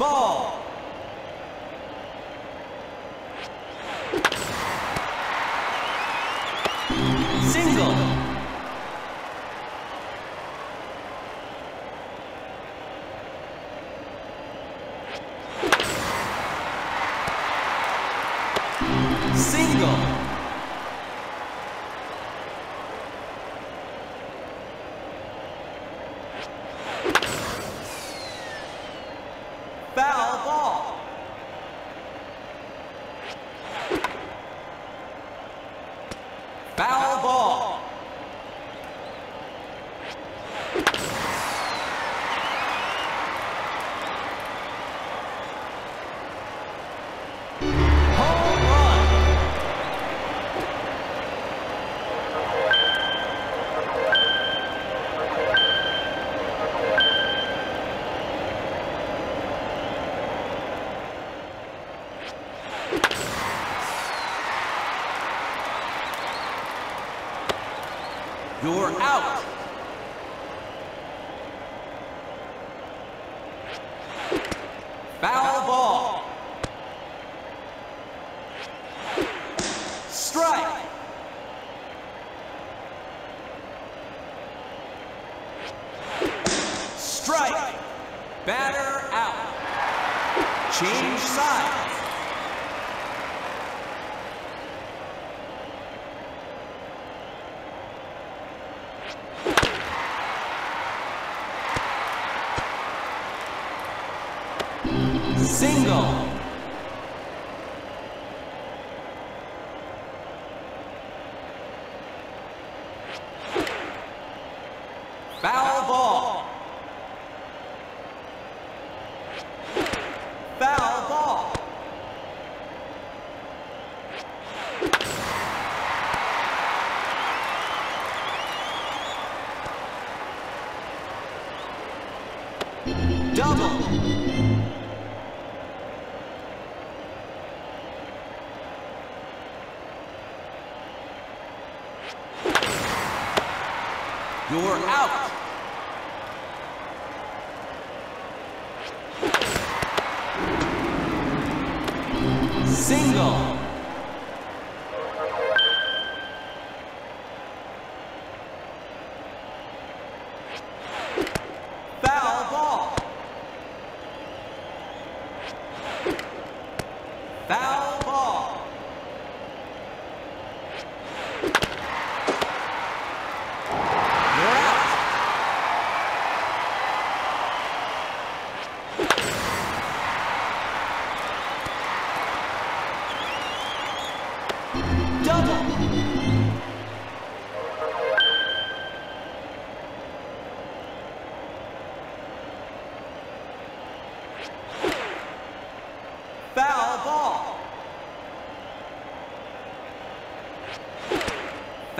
Ball. Single. Single. You're out. Foul ball. Strike. Strike. Batter out. Change sides. Single. You're out. Single.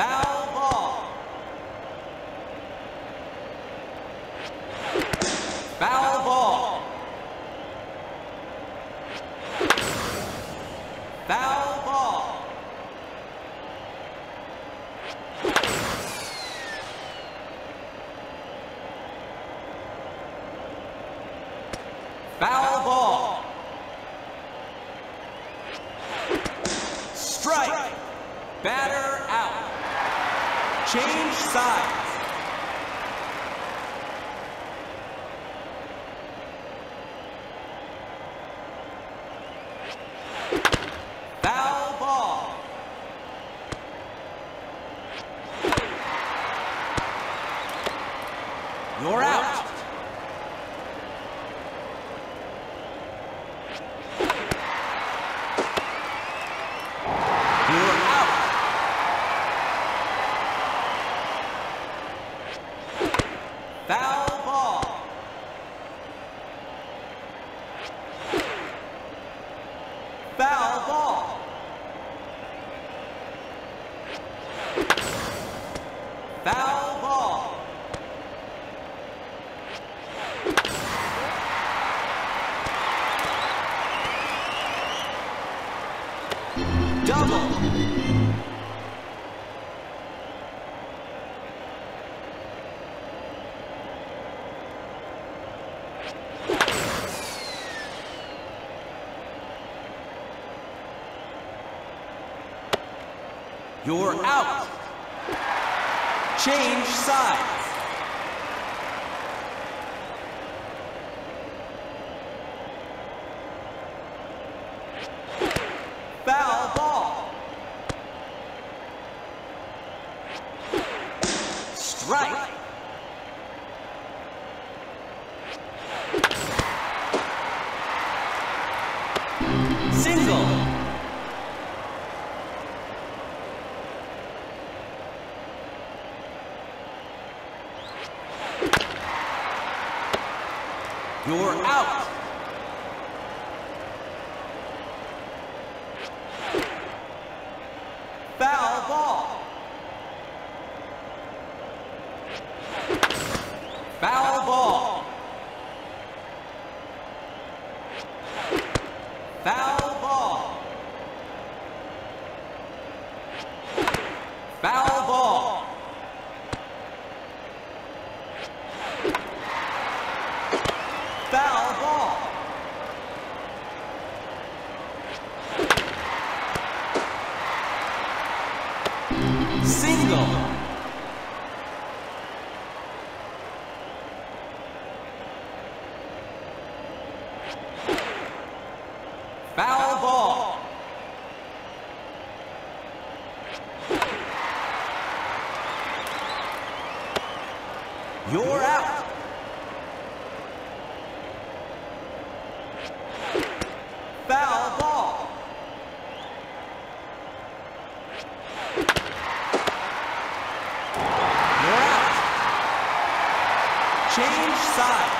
Foul ball. Foul ball. Foul ball. Foul ball. Strike. Batter. Change sides. Foul ball. Foul ball. Foul ball. Double. You're out. Change sides. Ball. Strike. Single. You're out. Foul ball. Foul Foul ball. You're out. Foul ball. You're out. Change sides.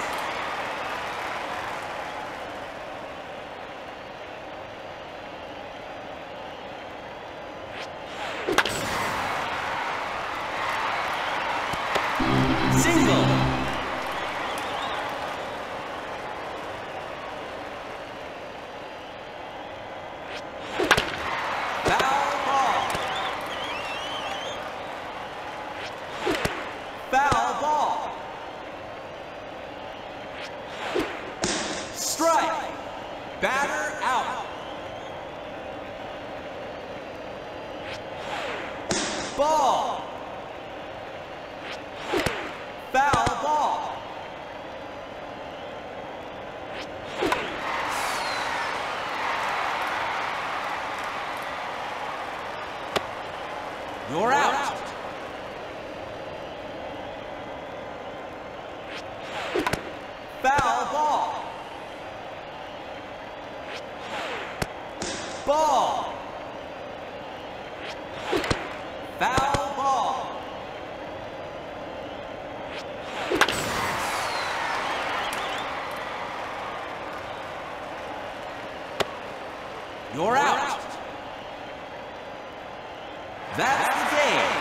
Ball. Foul ball. You're out. Foul ball. Ball. Foul You're out. That's the game.